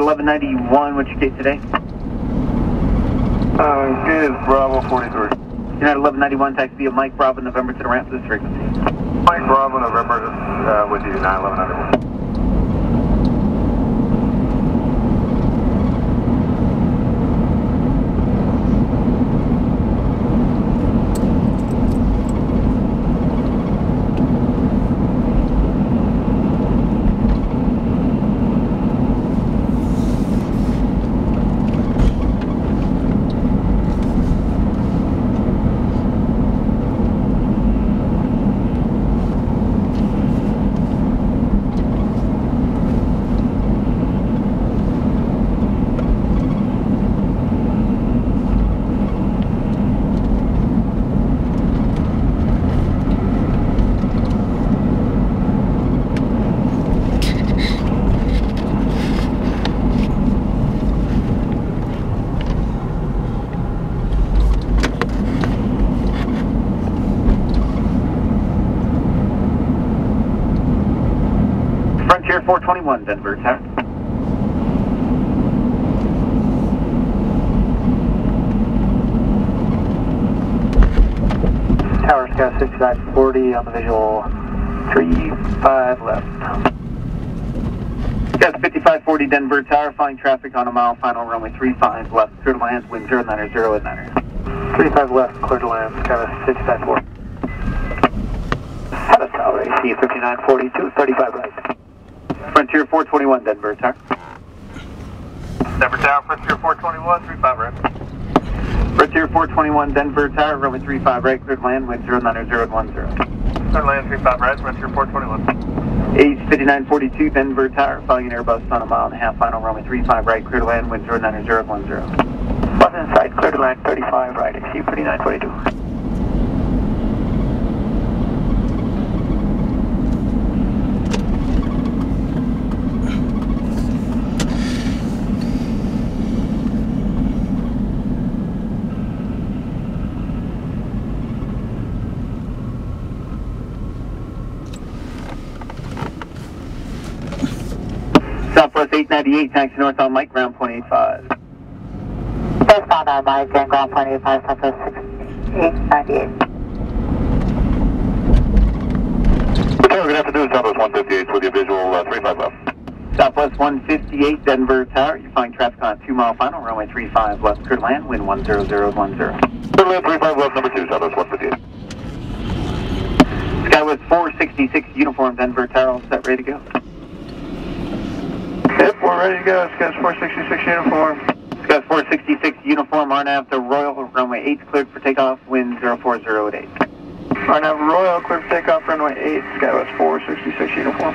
United 1191, what's your gate today? Uh, is Bravo 43. United 1191, taxi via Mike Bravo November to the ramp, this frequency. Mike Bravo November uh, with you, 91191. Frontier 421, Denver Tower. Tower Sky 6940 on the visual 35 left. Got 5540 Denver Tower, flying traffic on a mile, final runway 35 left, clear to land, wind 090 at 9er. 35 left, clear to land, Sky 6940. Hello Tower AC 5942, 35 right. Frontier 421, Denver Tower. Denver Tower, Frontier 421, 35 right. Frontier 421, Denver Tower, runway 35 right, clear to land, wind 090 at 10. Clear to land 35 right, Frontier 421. Age 5942, Denver Tower, flying an Airbus on a mile and a half, final runway 35 right, clear to land, wind 090 at 10. One inside, clear to land 35 right, AC 5942. Southwest 898, taxi north on Mike, ground point 85. Westbound on Mike and ground point 85, Southwest 6898. Okay, good afternoon, Southwest 158 with your visual uh, 35 left. Southwest 158, Denver Tower, you're flying traffic on a two mile final, runway 35 left, clear land, wind 10010. Clear land 35 left, number 2, Southwest 158. Skywest 466, uniform, Denver Tower, all set, ready to go. Yep, we're ready to go. Scouts 466 uniform. Skywest 466, uniform, RNAV to Royal, runway 8 cleared for takeoff, wind 04088. RNAV Royal, clear for takeoff, runway 8, Skywest 466 uniform.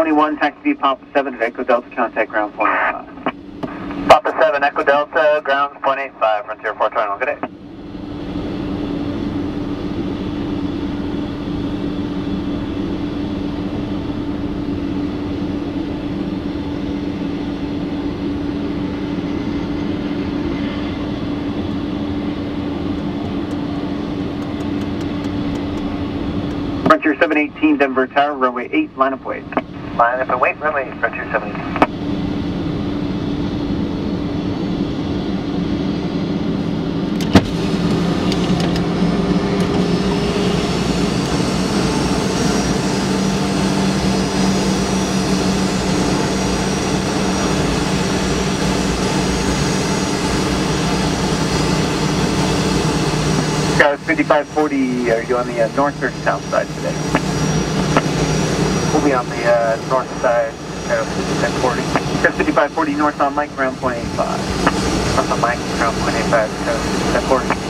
Frontier 421, taxi Papa 7 at Echo Delta, contact ground point 85. Papa 7, Echo Delta, ground point 85, Frontier 421, good day. Frontier 718, Denver Tower, runway 8, line up wait. Line up and wait, runway, Frontier 70. Skywest 5540, are you on the uh, north or south side today? We'll be on the uh, north side of 5540. 5540 north on Mike, ground .85. On the Mike, around .85, 5540.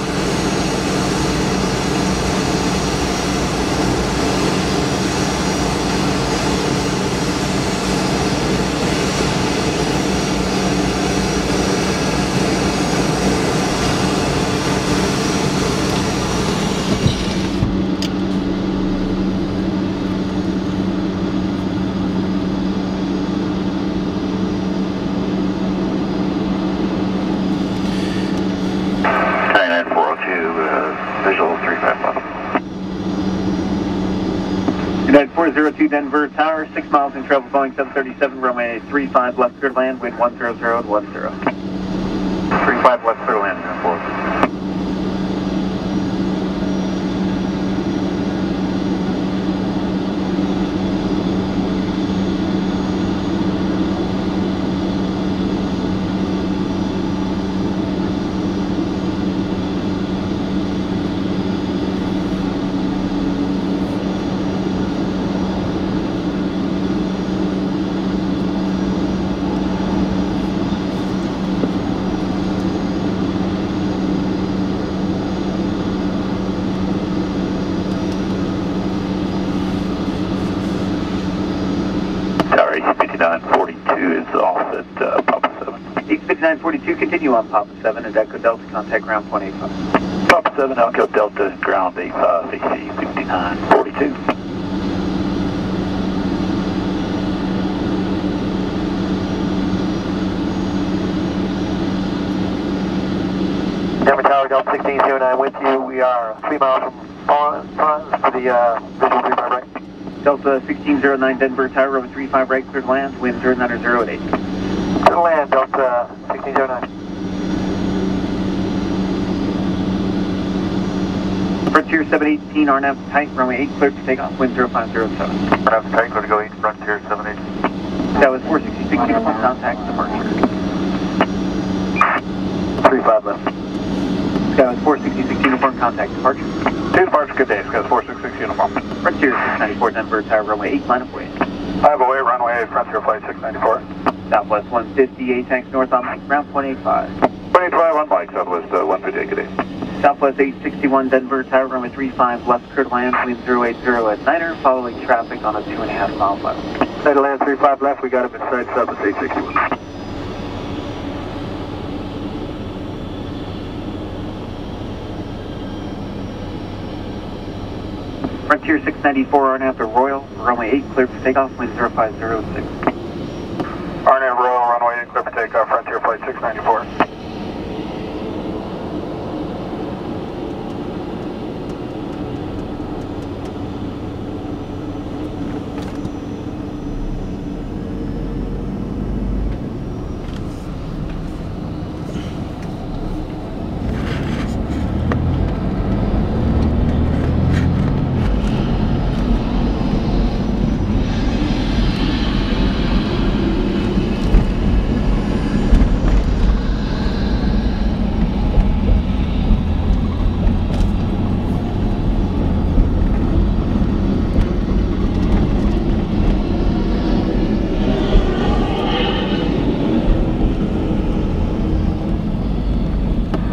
to Denver Tower, 6 miles in travel, Boeing 737, runway 35 left clear land, wind 100, 110. 35 left clear land. On Papa 7 and Echo Delta, contact ground point 85. Papa 7, Echo Delta, ground 85, AC 5942. Denver Tower, Delta 1609 with you. We are three miles from Fawn for the uh, visual three mile right. Delta 1609 Denver Tower, runway 35 right clear to land, wind 0908. To the land, Delta 1609. Frontier 718, RNAV tight, runway 8 clear to take off, wind 0507. RNAV tight, clear to go 8, Frontier 718. That was 466 uniform contact departure. 35 left. That was 466 uniform contact departure. Two departure, good day, Sky 466 uniform. Frontier 694 Denver Tower, runway 8 line of way. Have away, runway 8, Frontier Flight 694. Southwest 158 tanks north on Mike, ground point 85. 185 on Mike, Southwest uh, 158, good day. Southwest 861 Denver Tower, runway 35 left to land, wind 080 at Niner, following traffic on a 2.5 mile flight. Side of land 35 left. We got him inside Southwest 861. Frontier 694 RNAV to Royal, runway 8 clear for takeoff, wind 0506. RNAV Royal, runway 8, clear for takeoff, Frontier Flight 694.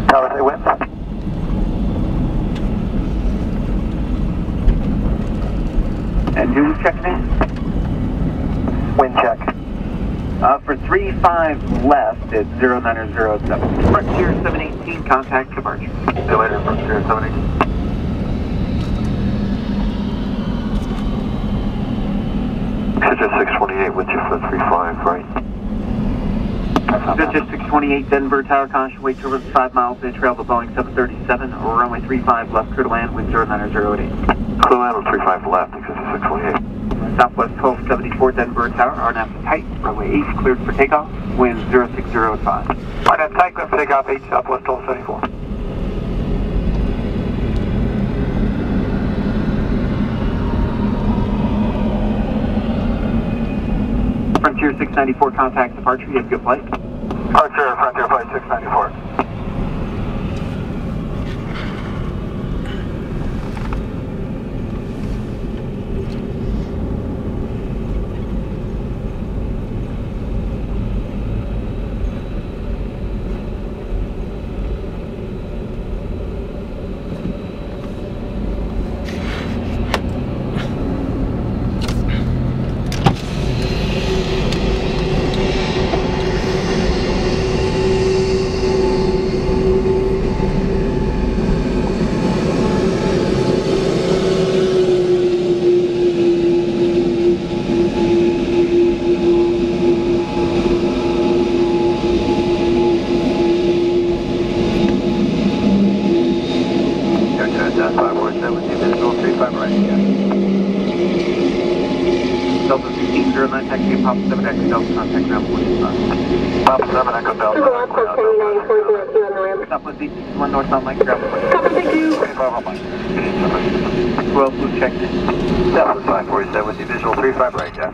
Tower, say wind. And who's in? Wind check. Uh, for 35 left at 0907. Frontier 718, contact departure. See you later, Frontier 718. Citrus 628 with you for 35, right? Citrus 628 Denver Tower, caution, wait to 5 miles, they trail the Boeing 737, or runway 35 left clear to land, wind 0908. Clear land on 35 left, because it's 628. Southwest 1274 Denver Tower, RNAV tight, runway 8 cleared for takeoff, wind 06005. RNAV tight, clear for takeoff 8 Southwest 1274. Frontier 694, contact departure, you have good flight. Oh, Archer, Frontier Flight 694. 1609, taxi to Papa 7 Echo Delta, contact ground 185. Papa 7 Echo Delta. Southwest 861 northbound Mike, ground 25 on Mike. 12 blue checked in. Southwest 547 with you, visual 35 right, yeah.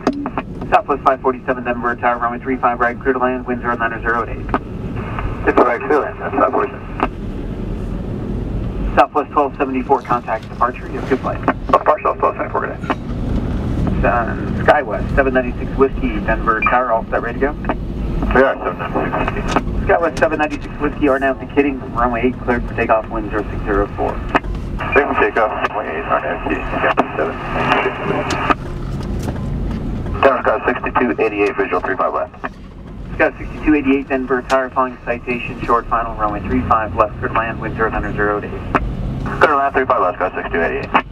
Southwest 547 Denver Tower, runway 35 right, clear to land, wind 090 at 8. 50 right, fill in, that's 547. Southwest 1274, contact departure, you have a good flight. Partial, 1274, good day. Um, Skywest 796 Whiskey, Denver Tower, all set, ready to go? Yeah, are 796. Skywest 796 Whiskey, now to Kidding, runway 8, cleared for takeoff, wind 0604. Same takeoff, 28, RNAV, Seven. Tower Sky 6288, visual 35 left. Sky 6288 Denver Tower, following citation, short final, runway 35 left, clear to land, wind 090 at 8. Clear land 35 left, Sky 6288.